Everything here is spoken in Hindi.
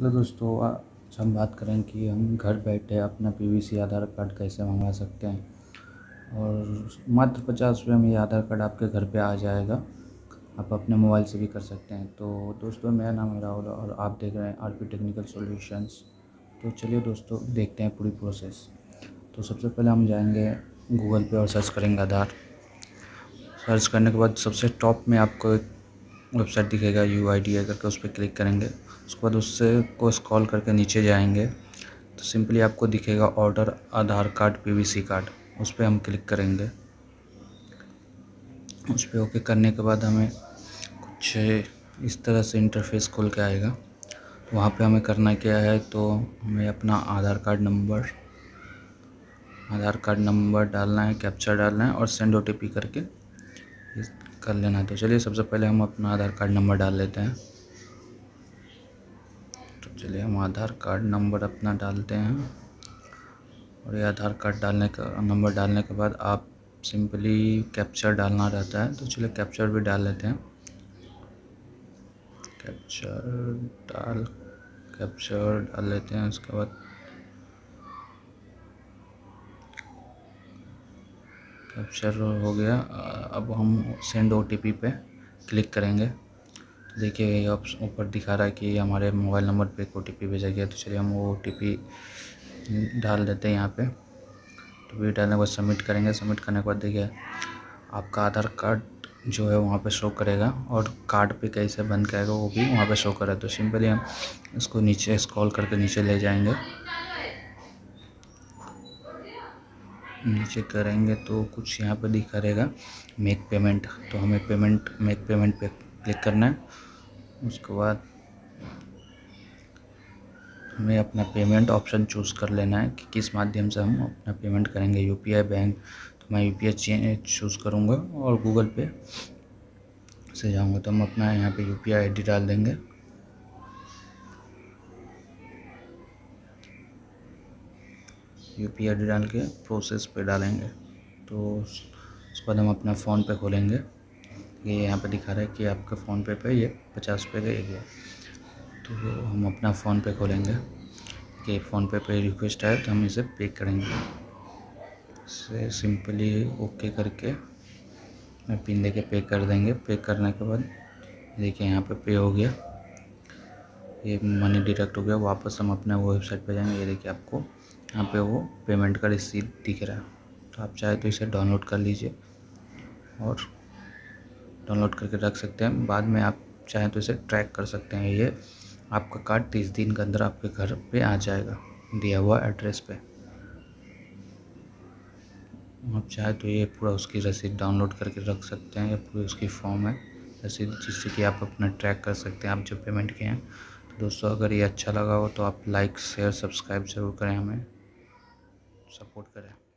हेलो दोस्तों, आज हम बात करें कि हम घर बैठे अपना पीवीसी आधार कार्ड कैसे मंगवा सकते हैं। और मात्र पचास रुपये में ये आधार कार्ड आपके घर पे आ जाएगा। आप अपने मोबाइल से भी कर सकते हैं। तो दोस्तों, मेरा नाम है राहुल और आप देख रहे हैं आर पी टेक्निकल सॉल्यूशंस तो चलिए दोस्तों, देखते हैं पूरी प्रोसेस तो सबसे पहले हम जाएँगे गूगल पे और सर्च करेंगे आधार। सर्च करने के बाद सबसे टॉप में आपको एक वेबसाइट दिखेगा यू आई डी करके उस पर क्लिक करेंगे। उसके बाद उससे को स्क्रॉल करके नीचे जाएँगे तो सिंपली आपको दिखेगा order Aadhaar card PVC card. उस पर हम क्लिक करेंगे। उस पर ओके करने के बाद हमें कुछ इस तरह से इंटरफेस खोल के आएगा। वहाँ पे हमें करना क्या है तो हमें अपना Aadhaar card number, Aadhaar card number डालना है कैप्चर डालना है और सेंड ओटीपी करके कर लेना है तो चलिए, सबसे पहले हम अपना आधार कार्ड नंबर डाल लेते हैं। तो चलिए, हम आधार कार्ड नंबर अपना डालते हैं। और ये आधार कार्ड डालने का, नंबर डालने के बाद आप सिंपली कैप्चर डालना रहता है। तो चलिए, कैप्चर भी डाल लेते हैं। कैप्चर डाल कैप्चर डाल लेते हैं। उसके बाद कैप्चर हो गया। अब हम सेंड ओटीपी पे क्लिक करेंगे। देखिए, ये ऊपर दिखा रहा है कि हमारे मोबाइल नंबर पे एक ओ भेजा गया। तो चलिए हम वो OTP डाल देते हैं यहाँ पे। तो भी डालने के बाद सबमिट करेंगे। सबमिट करने के बाद देखिए, आपका आधार कार्ड जो है वहाँ पे शो करेगा और कार्ड पे कैसे बंद करेगा वो भी वहाँ पे शो करेगा। तो सिंपली हम इसको नीचे स्क्रॉल करके नीचे ले जाएँगे। नीचे करेंगे तो कुछ यहाँ पर दिखा रहेगा। मेक पेमेंट तो हमें पेमेंट मेक पेमेंट पे क्लिक करना है। उसके बाद हमें अपना पेमेंट ऑप्शन चूज़ कर लेना है कि किस माध्यम से हम अपना पेमेंट करेंगे। यूपीआई बैंक तो मैं यूपीआई चूज़ करूँगा और गूगल पे से जाऊँगा। तो हम अपना यहाँ पे यूपीआई आईडी डाल देंगे। यू पी आई डाल के प्रोसेस पे डालेंगे। तो उसके बाद हम अपना फ़ोन पे खोलेंगे। ये यहाँ पे दिखा रहा है कि आपके फ़ोन पे पे ये पचास रुपये का गया तो हम अपना फ़ोन पे खोलेंगे कि फ़ोन पे पे रिक्वेस्ट आए तो हम इसे पे करेंगे। से सिंपली ओके करके मैं पिन दे के पे कर देंगे। पे करने के बाद देखिए यहाँ पे पे हो गया। ये मनी डिडक्ट हो गया। वापस हम अपने वेबसाइट पे जाएँगे। ये देखिए आपको यहाँ पे वो पेमेंट का रिसीट दिख रहा है। तो आप चाहे तो इसे डाउनलोड कर लीजिए और डाउनलोड करके रख सकते हैं। बाद में आप चाहें तो इसे ट्रैक कर सकते हैं। ये आपका कार्ड तीस दिन के अंदर आपके घर पे आ जाएगा, दिया हुआ एड्रेस पे। आप चाहे तो ये पूरा उसकी रसीद डाउनलोड करके रख सकते हैं। या पूरी उसकी फॉर्म है रसीद जिससे कि आप अपना ट्रैक कर सकते हैं। आप जो पेमेंट किए हैं तो दोस्तों अगर ये अच्छा लगा हो तो आप लाइक शेयर सब्सक्राइब ज़रूर करें हमें। सपोर्ट करें।